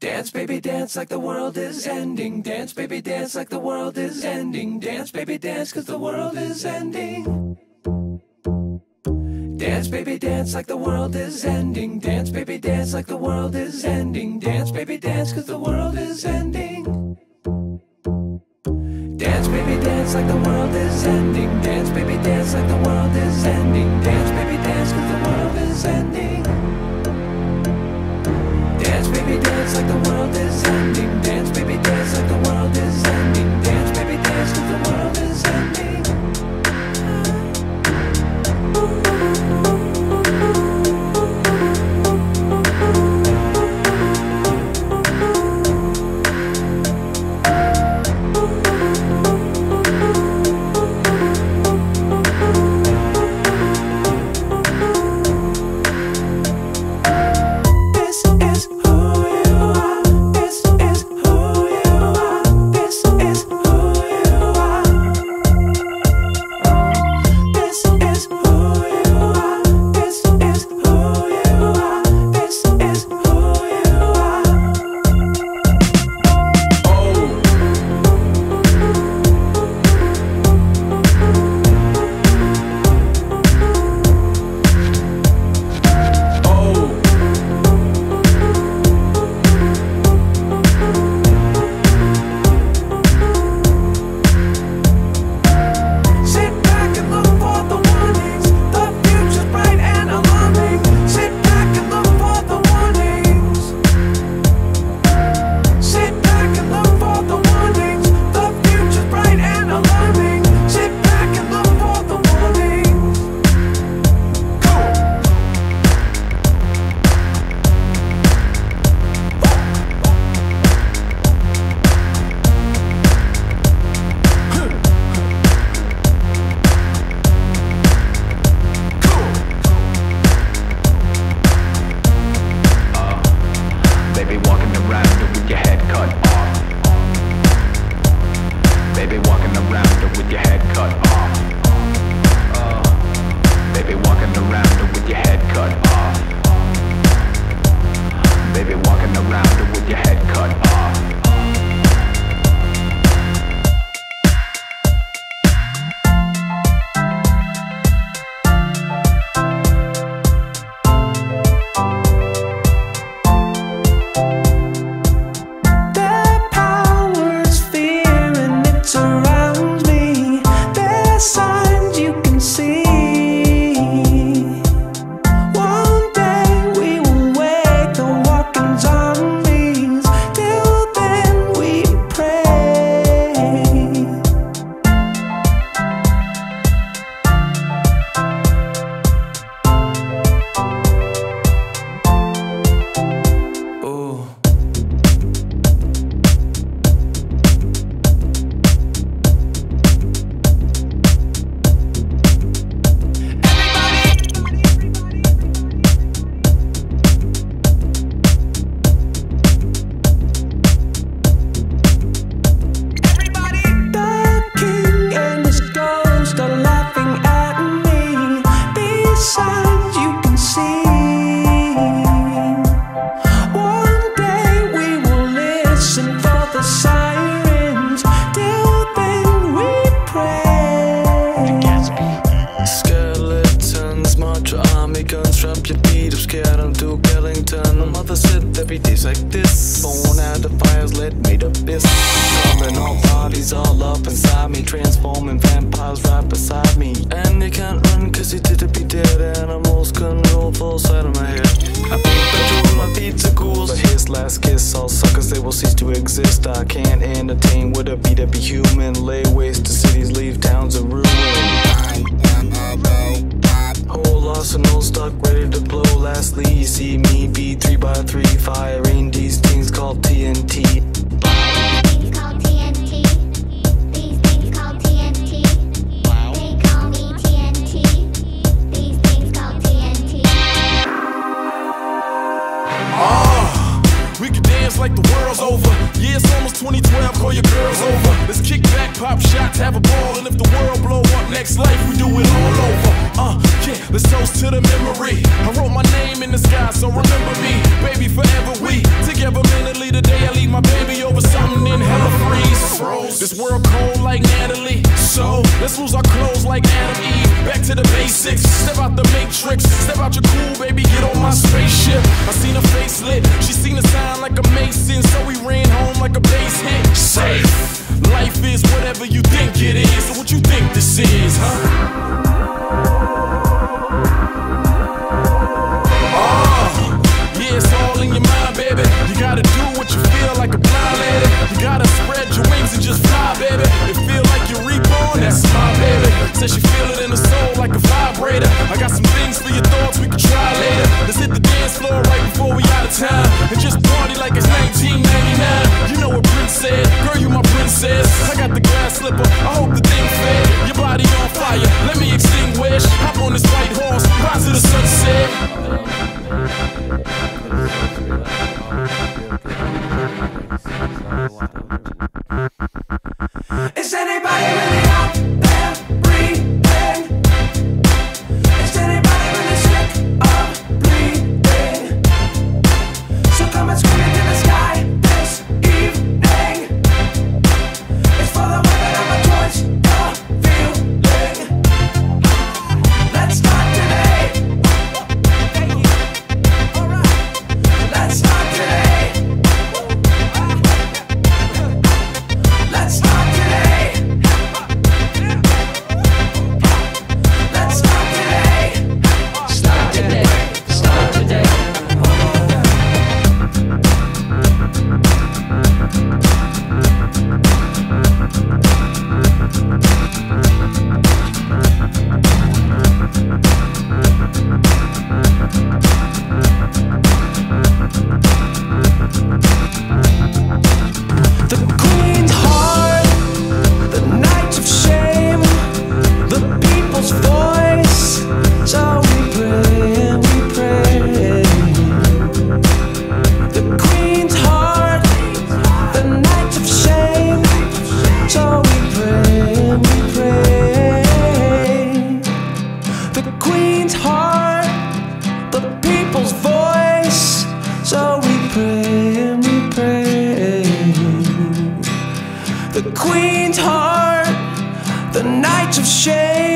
Dance, baby, dance like the world is ending. Dance, baby, dance like the world is ending. Dance, baby, dance cause the world is ending. Dance, baby, dance like the world is ending. Dance, baby, dance like the world is ending. Dance, baby, dance cause the world is ending. Dance, baby, dance like the world is ending. Dance, baby, dance like the world is ending. Dance, baby, dance cause the world is ending. Dance, baby, dance like the world is ending. Dance, baby, dance like the world is ending. Dance, baby, dance cause the world is ending. Firing these things called TNT. things called TNT. These things called TNT. They call me TNT. These things called TNT. Ah, we can it's like the world's over. Yeah, it's almost 2012, call your girls over. Let's kick back, pop shots, have a ball. And if the world blow up next life, we do it all over. Uh, yeah, let's toast to the memory. I wrote my name in the sky, so remember me. Baby, forever we together mentally. The day I leave my baby over something in hella freeze. Froze. This world cold like Natalie. So let's lose our clothes like Adam Eve. Back to the basics. Step out the matrix. Step out your cool, baby. Get on my spaceship. I seen her face lit. She seen a sign like a man. Mason, so we ran home like a base hit. Safe. Life is whatever you think it is. So what you think this is, huh? anybody faint heart, the night of shame.